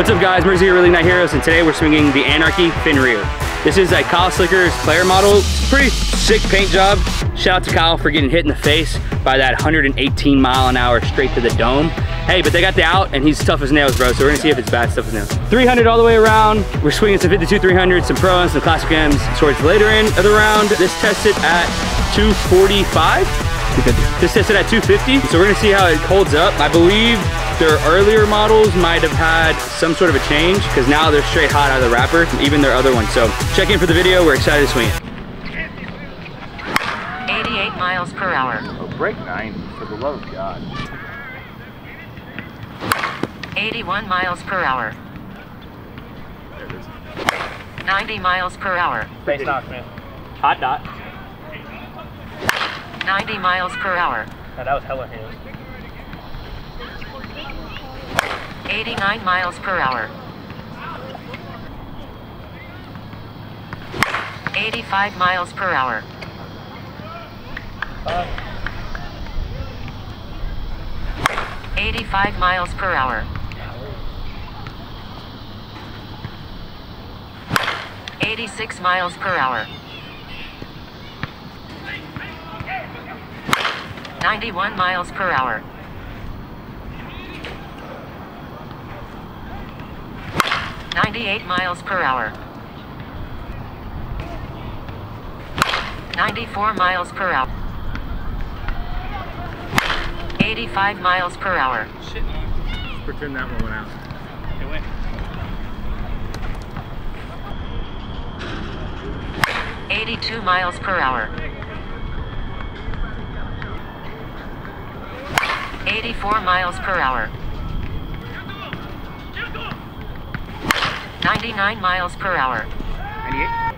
What's up guys, Mersey here, League Night Heroes, and today we're swinging the Anarchy Fenrir. This is a Kyle Slickers player model. Pretty sick paint job. Shout out to Kyle for getting hit in the face by that 118 mile an hour straight to the dome. Hey, but they got the out and he's tough as nails, bro. So we're gonna see if it's bad stuff as nails. 300 all the way around. We're swinging some 52 300, some pro and some classic M's towards later in of the round. This tested at 245. 250. This tested at 250. So we're gonna see how it holds up. I believe their earlier models might have had some sort of a change because now they're straight hot out of the wrapper, even their other ones. So check in for the video. We're excited to swing it. 88 miles per hour. Oh, break 90 for the love of God. 81 miles per hour. There it is. 90 miles per hour. Face knock, man. Hot dot. 90 miles per hour. Oh, that was hella hands. 89 miles per hour. 85 miles per hour. Eighty-five miles per hour. Eighty-six miles per hour. Ninety-one miles per hour. Ninety-eight miles per hour. Ninety-four miles per hour. Eighty-five miles per hour. Shit, man. Pretend that one went out. It went. Eighty-two miles per hour. Eighty-four miles per hour. Ninety-nine miles per hour. 98?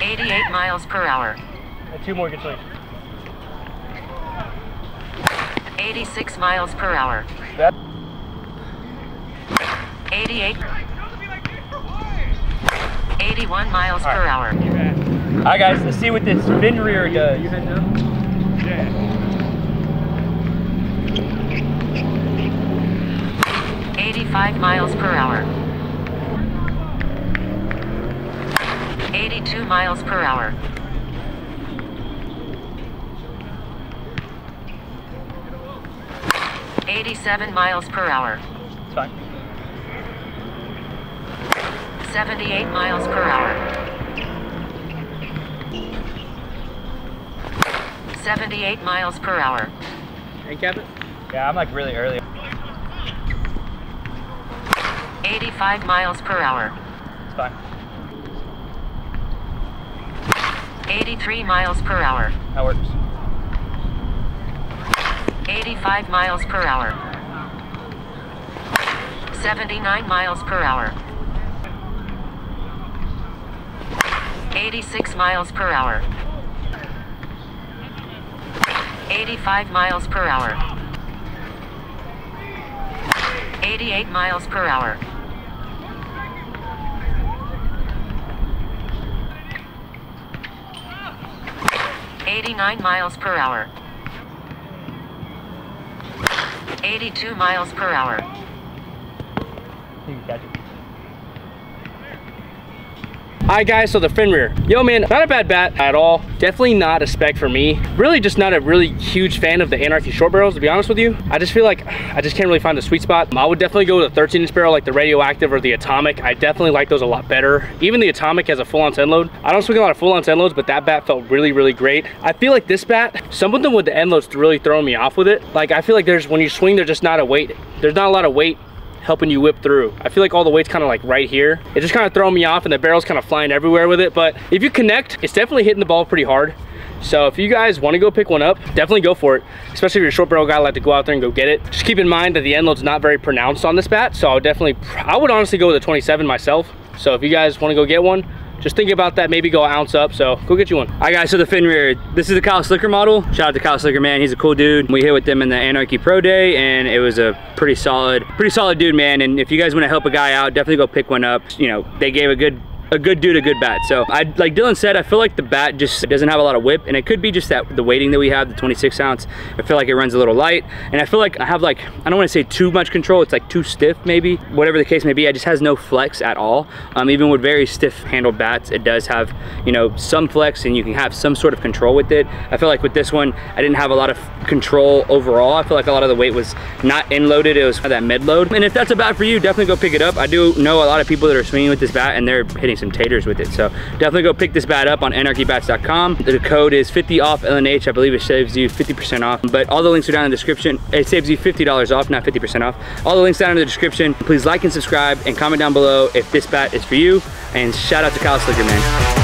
Eighty-eight miles per hour. two more good swings. 86 miles per hour. That 88. 81 miles per hour. All right guys, let's see what this Fenrir does. Yeah. 85 miles per hour. 82 miles per hour. Eighty-seven miles per hour. It's fine. Seventy-eight miles per hour. Seventy-eight miles per hour. Hey, it? Yeah, I'm like really early. Eighty-five miles per hour. It's fine. Eighty-three miles per hour. That works. 85 miles per hour. 79 miles per hour. 86 miles per hour. 85 miles per hour. 88 miles per hour. Eighty-nine miles per hour. 82 miles per hour. You can catch it. Alright guys, so the Fenrir. Yo man, not a bad bat at all. Definitely not a spec for me. Really just not a really huge fan of the Anarchy short barrels, to be honest with you. I just feel like I just can't really find a sweet spot. I would definitely go with a 13 inch barrel like the Radioactive or the Atomic. I definitely like those a lot better. Even the Atomic has a full on end load. I don't swing a lot of full on end loads, but that bat felt really, really great. I feel like this bat, something with the end loads really throwing me off with it. Like I feel like there's, when you swing, there's just not a weight. There's not a lot of weight helping you whip through. I feel like all the weight's kind of like right here. It just kind of throwing me off and the barrel's kind of flying everywhere with it. But if you connect, it's definitely hitting the ball pretty hard. So if you guys want to go pick one up, definitely go for it. Especially if you're a short barrel guy, like to go out there and go get it. Just keep in mind that the end load's not very pronounced on this bat. So I would definitely, I would honestly go with a 27 myself. So if you guys want to go get one, just think about that, maybe go ounce up, so go get you one. All right guys, so the Fenrir, this is the Kyle Slicker model. Shout out to Kyle Slicker, man, he's a cool dude. We hit with them in the Anarchy Pro Day, and it was a pretty solid, pretty solid dude, man. And if you guys wanna help a guy out, definitely go pick one up. You know, they gave a good a good dude, a good bat. So I, like Dylan said, I feel like the bat just doesn't have a lot of whip and it could be just that the weighting that we have, the 26 ounce, I feel like it runs a little light. And I feel like I have like, I don't wanna say too much control. It's like too stiff maybe, whatever the case may be. It just has no flex at all. Um, even with very stiff handled bats, it does have, you know, some flex and you can have some sort of control with it. I feel like with this one, I didn't have a lot of control overall. I feel like a lot of the weight was not in loaded. It was that mid load. And if that's a bat for you, definitely go pick it up. I do know a lot of people that are swinging with this bat and they're hitting some taters with it. So definitely go pick this bat up on anarchybats.com. The code is 50 off LNH. I believe it saves you 50% off, but all the links are down in the description. It saves you $50 off, not 50% off. All the links down in the description. Please like and subscribe and comment down below if this bat is for you. And shout out to Kyle Slicker, man.